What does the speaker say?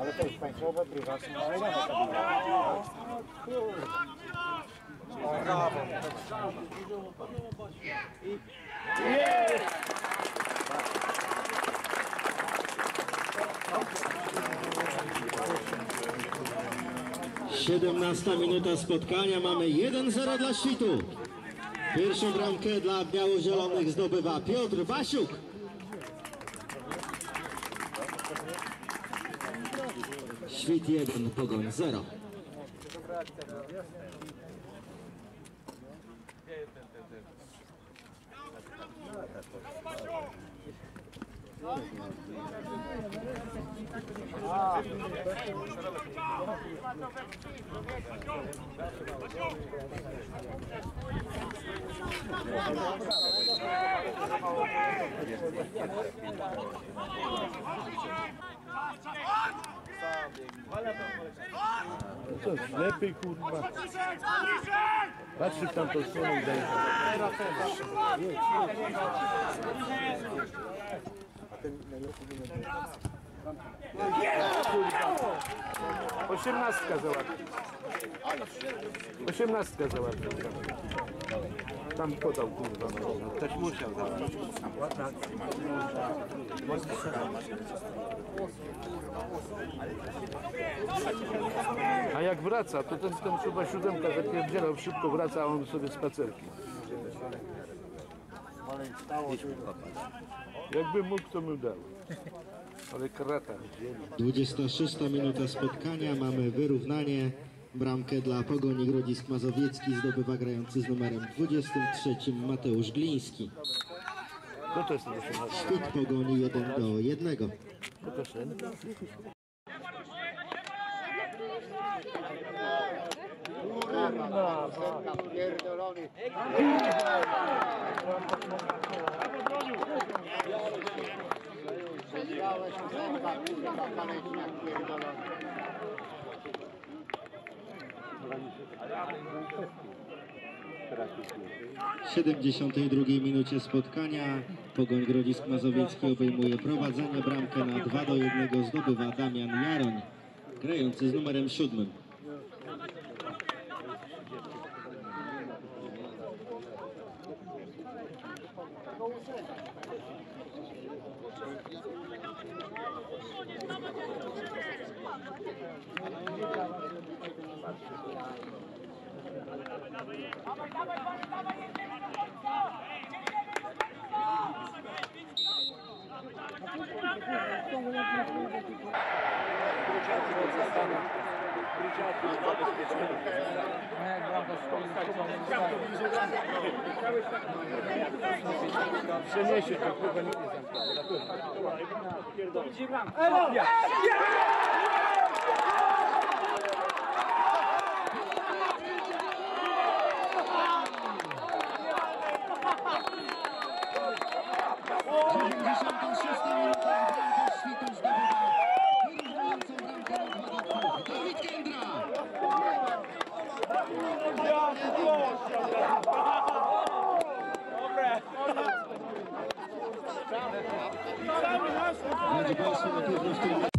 Ale to jest państwowe, prywatne, ale. Siedemnasta minuta spotkania, mamy 1-0 dla Świtu. Pierwszą bramkę dla biało-zielonych zdobywa Piotr Basiuk. Świt 1, Pogoń 0. Co, ślepy kurwa. Patrzy w tamtą stronę i daje. Osiemnastka załatwi. Osiemnastka załatwi. Tam podał kurwa. No, też musiał załatwić. A jak wraca, to ten, ten chyba siódemka zapierdzielał, szybko wraca, a on sobie spacerki. Jakby mógł, to mu dał. Ale krata wzięli. 26 minuta spotkania, mamy wyrównanie. Bramkę dla Pogoni Grodzisk Mazowiecki zdobywa grający z numerem 23 Mateusz Gliński. To też ten 18. Świt Pogoni 1 do 1. To też ten. Pierdolony. Przegrałeś ósemka, kurwa, kaleczniak pierdolony. 72 minucie spotkania Pogoń Grodzisk Mazowiecki obejmuje prowadzenie. Bramkę na 2 do 1 zdobywa Damian Jaroń, grający z numerem 7. Przeniesie to, nikt nie zamknie. de bola.